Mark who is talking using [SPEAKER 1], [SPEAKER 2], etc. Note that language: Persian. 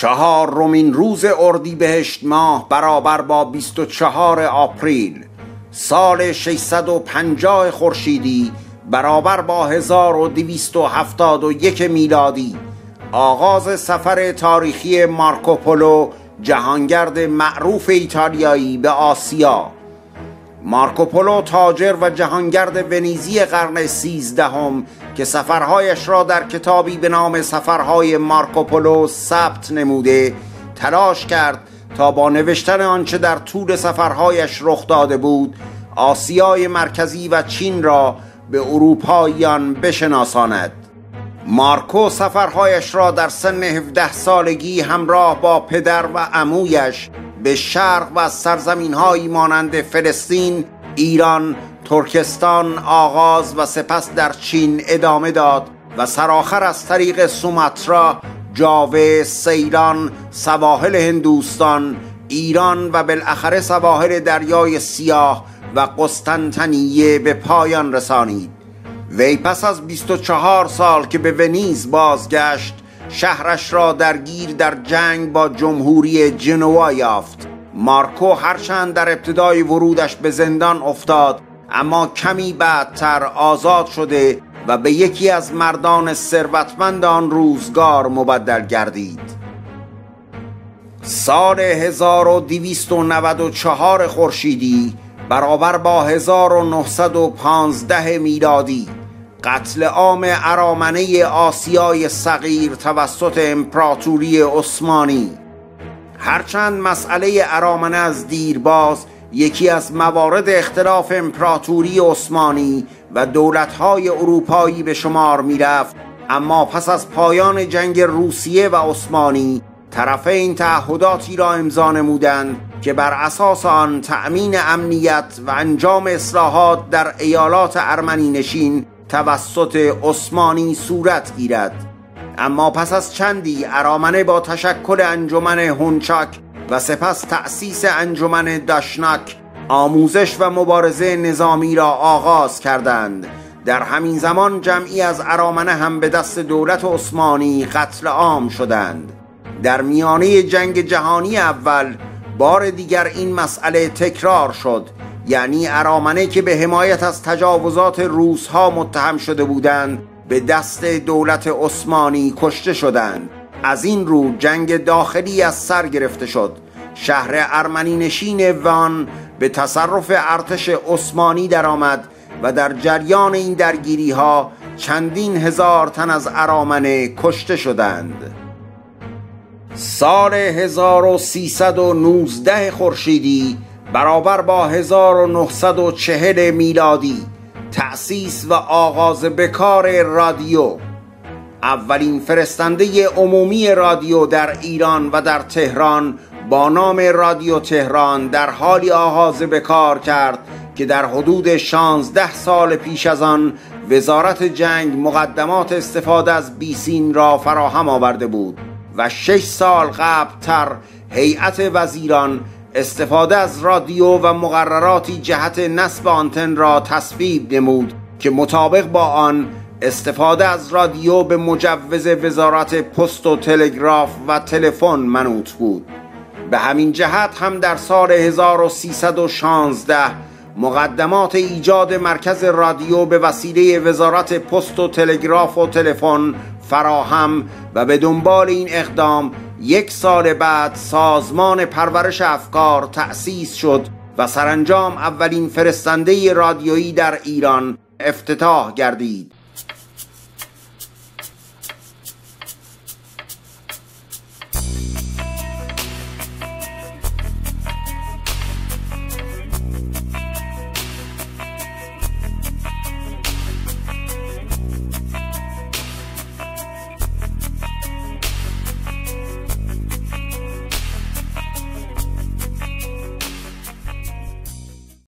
[SPEAKER 1] چهار رومین روز اردیبهشت ماه برابر با 24 آپریل سال 650 خورشیدی برابر با 1271 میلادی آغاز سفر تاریخی مارکوپولو جهانگرد معروف ایتالیایی به آسیا. مارکوپولو تاجر و جهانگرد ونیزی قرن سیزدهم که سفرهایش را در کتابی به نام سفرهای مارکوپولو ثبت نموده تلاش کرد تا با نوشتن آنچه در طول سفرهایش رخ داده بود آسیای مرکزی و چین را به اروپاییان بشناساند. مارکو سفرهایش را در سن 17 سالگی همراه با پدر و عمویش به شرق و سرزمین هایی مانند فلسطین، ایران، ترکستان آغاز و سپس در چین ادامه داد و سرآخر از طریق سوماترا، جاوه، سیلان، سواحل هندوستان، ایران و بالاخره سواحل دریای سیاه و قسطنطنیه به پایان رسانید. وی پس از 24 سال که به ونیز بازگشت شهرش را درگیر در جنگ با جمهوری جنوا یافت. مارکو هرچند در ابتدای ورودش به زندان افتاد اما کمی بعدتر آزاد شده و به یکی از مردان ثروتمند آن روزگار مبدل گردید. سال 1294 خورشیدی برابر با 1915 میلادی قتل عام ارامنه آسیای صغیر توسط امپراتوری عثمانی. هرچند مسئله ارامنه از دیرباز یکی از موارد اختلاف امپراتوری عثمانی و دولتهای اروپایی به شمار می رفت اما پس از پایان جنگ روسیه و عثمانی طرفین تعهداتی را امضا نمودند که بر اساس آن تأمین امنیت و انجام اصلاحات در ایالات ارمنی نشین توسط عثمانی صورت گیرد. اما پس از چندی ارامنه با تشکل انجمن هونچاک و سپس تأسیس انجمن داشناک آموزش و مبارزه نظامی را آغاز کردند. در همین زمان جمعی از ارامنه هم به دست دولت عثمانی قتل عام شدند. در میانه جنگ جهانی اول بار دیگر این مسئله تکرار شد. یعنی ارامنه که به حمایت از تجاوزات روس ها متهم شده بودند به دست دولت عثمانی کشته شدند. از این رو جنگ داخلی از سر گرفته شد. شهر ارمنی نشین وان به تصرف ارتش عثمانی درآمد و در جریان این درگیری ها چندین هزار تن از ارامنه کشته شدند. سال 1319 خورشیدی برابر با 1940 میلادی تأسیس و آغاز بکار رادیو. اولین فرستنده عمومی رادیو در ایران و در تهران با نام رادیو تهران در حالی آغاز به کار کرد که در حدود 16 سال پیش از آن وزارت جنگ مقدمات استفاده از بیسین را فراهم آورده بود و شش سال قبلتر هیئت وزیران استفاده از رادیو و مقرراتی جهت نصب آنتن را تصویب نمود که مطابق با آن استفاده از رادیو به مجوز وزارت پست و تلگراف و تلفن منوط بود. به همین جهت هم در سال 1316 مقدمات ایجاد مرکز رادیو به وسیله وزارت پست و تلگراف و تلفن فراهم و به دنبال این اقدام یک سال بعد سازمان پرورش افکار تأسیس شد و سرانجام اولین فرستنده رادیویی در ایران افتتاح گردید.